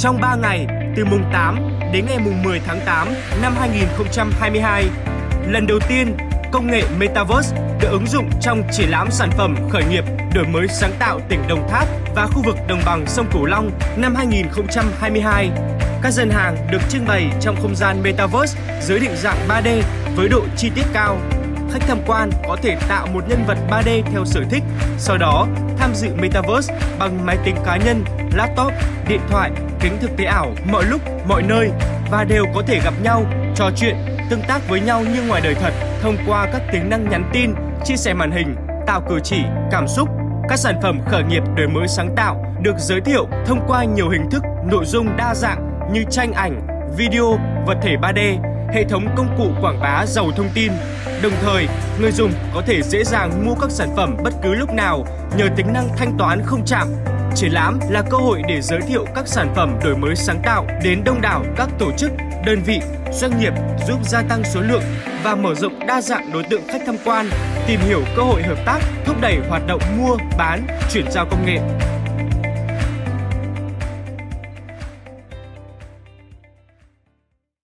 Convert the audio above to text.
trong 3 ngày từ mùng 8 đến ngày mùng 10 tháng 8 năm 2022. Lần đầu tiên, công nghệ Metaverse được ứng dụng trong triển lãm sản phẩm khởi nghiệp đổi mới sáng tạo tỉnh Đồng Tháp và khu vực đồng bằng sông Cửu Long năm 2022. Các gian hàng được trưng bày trong không gian Metaverse dưới định dạng 3D với độ chi tiết cao. Khách tham quan có thể tạo một nhân vật 3D theo sở thích, sau đó tham dự Metaverse bằng máy tính cá nhân, laptop, điện thoại, kính thực tế ảo mọi lúc, mọi nơi và đều có thể gặp nhau, trò chuyện, tương tác với nhau như ngoài đời thật thông qua các tính năng nhắn tin, chia sẻ màn hình, tạo cử chỉ, cảm xúc. Các sản phẩm khởi nghiệp đổi mới sáng tạo được giới thiệu thông qua nhiều hình thức, nội dung đa dạng như tranh ảnh, video, vật thể 3D, hệ thống công cụ quảng bá giàu thông tin. Đồng thời, người dùng có thể dễ dàng mua các sản phẩm bất cứ lúc nào nhờ tính năng thanh toán không chạm. Triển lãm là cơ hội để giới thiệu các sản phẩm đổi mới sáng tạo đến đông đảo các tổ chức, đơn vị, doanh nghiệp giúp gia tăng số lượng và mở rộng đa dạng đối tượng khách tham quan, tìm hiểu cơ hội hợp tác, thúc đẩy hoạt động mua, bán, chuyển giao công nghệ.